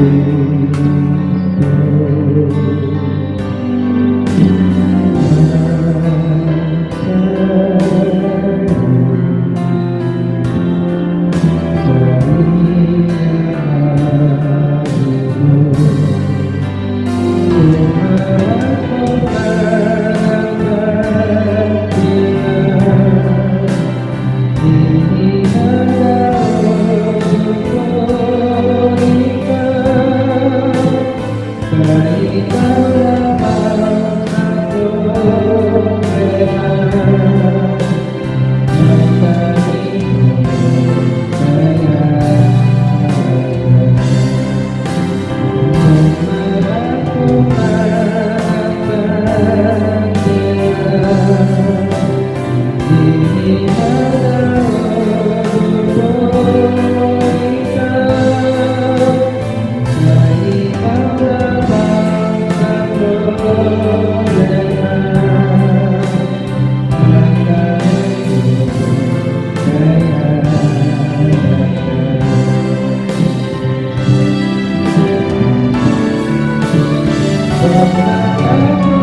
Kristo 我的眼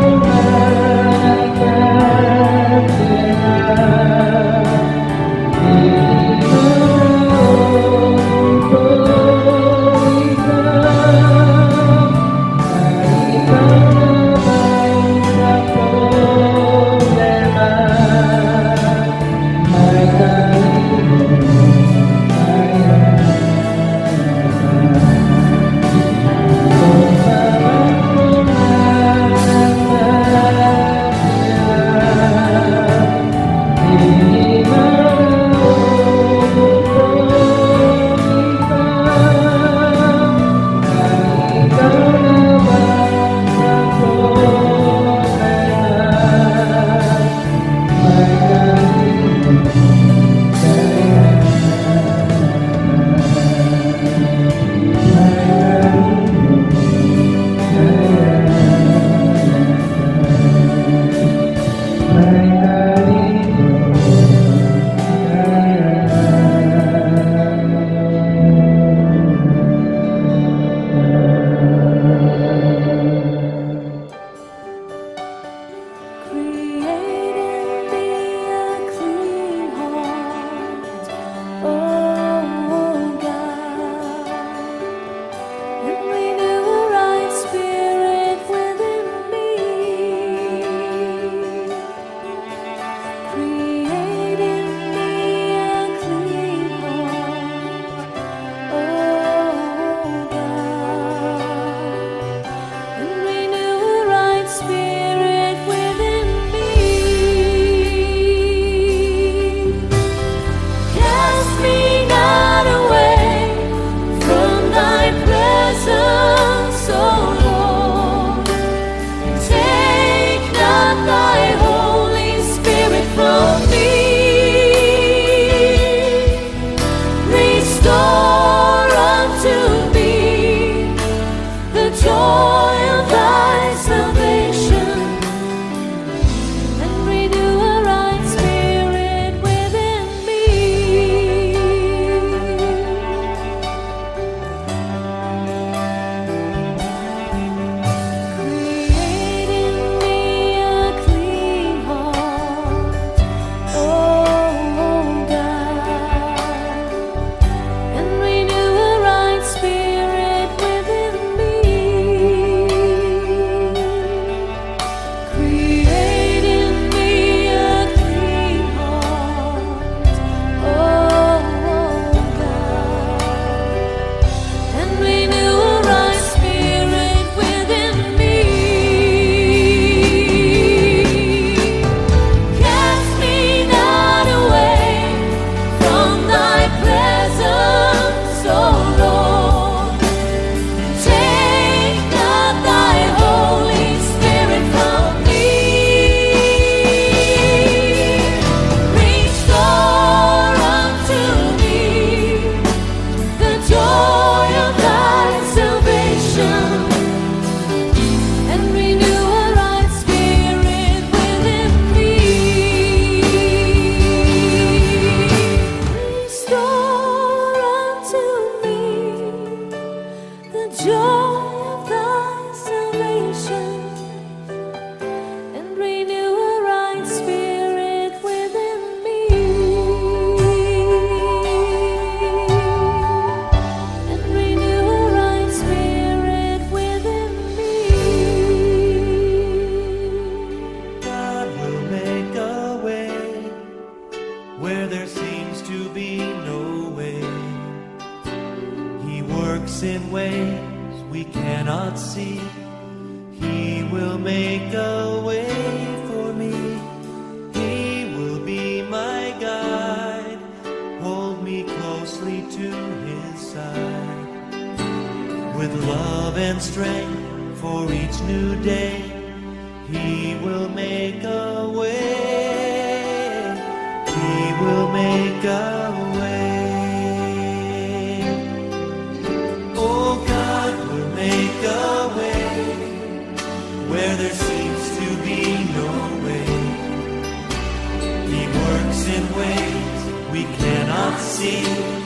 저 With love and strength for each new day, He will make a way. He will make a way. Oh, God will make a way where there seems to be no way. He works in ways we cannot see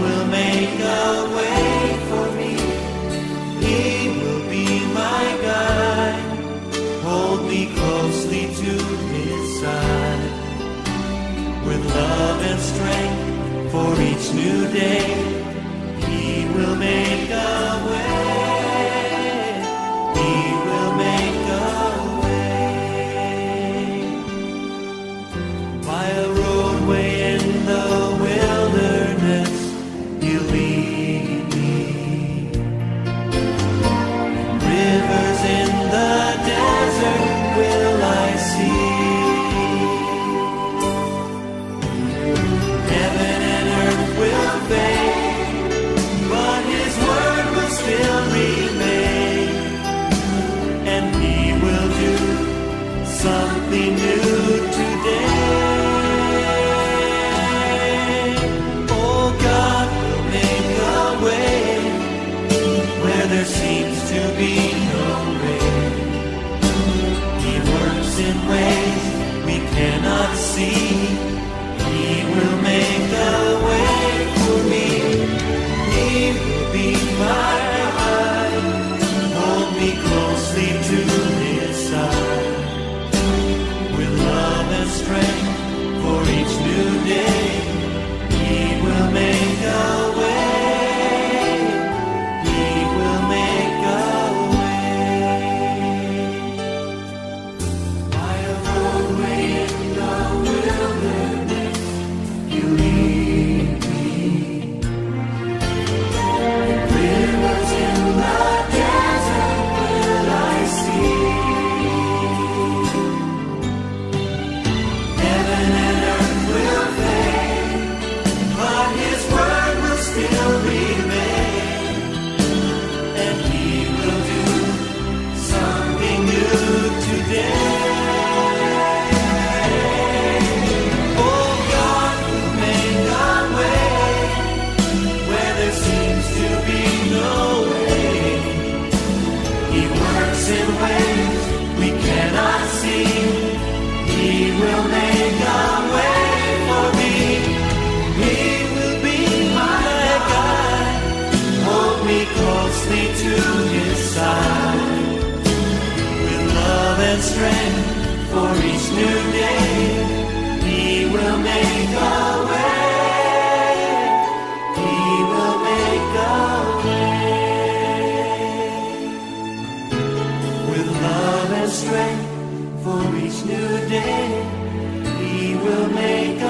will make a way for me. He will be my guide. Hold me closely to his side. With love and strength for each new day, he will make a way. way each new day. strength for each new day. He will make